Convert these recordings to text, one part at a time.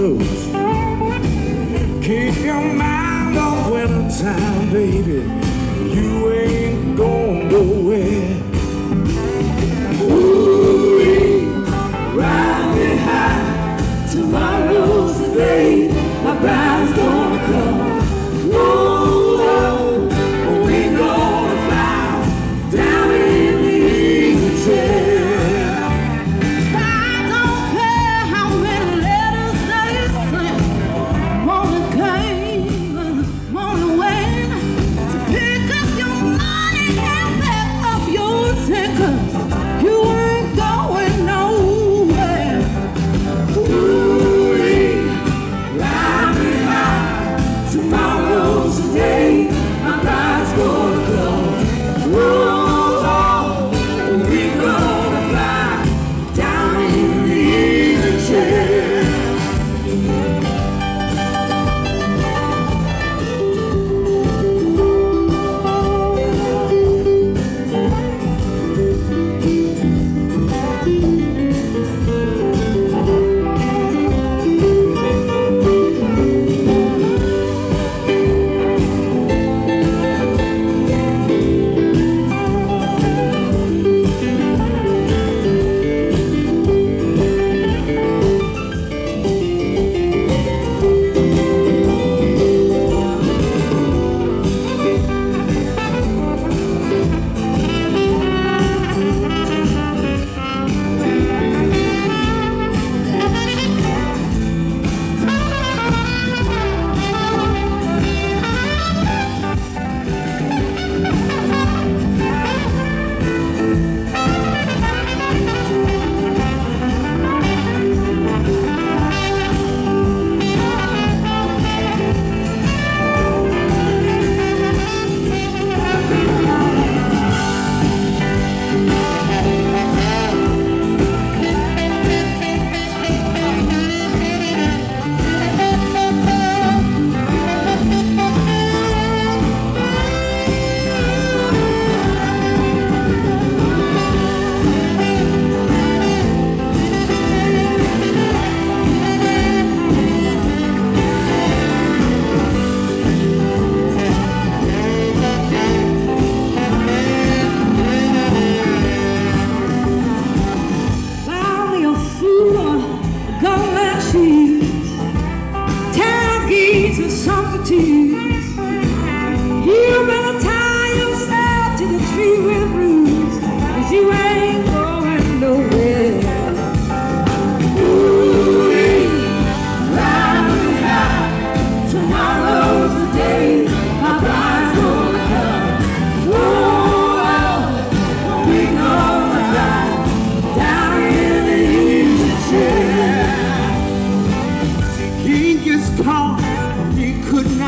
Keep your mind off winter time, baby. You ain't going nowhere. Ooh, ride me high. Tomorrow's the day. My bride's going.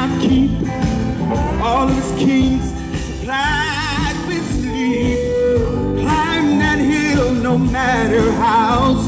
not keep all of his kings supplied with sleep. Climb that hill no matter how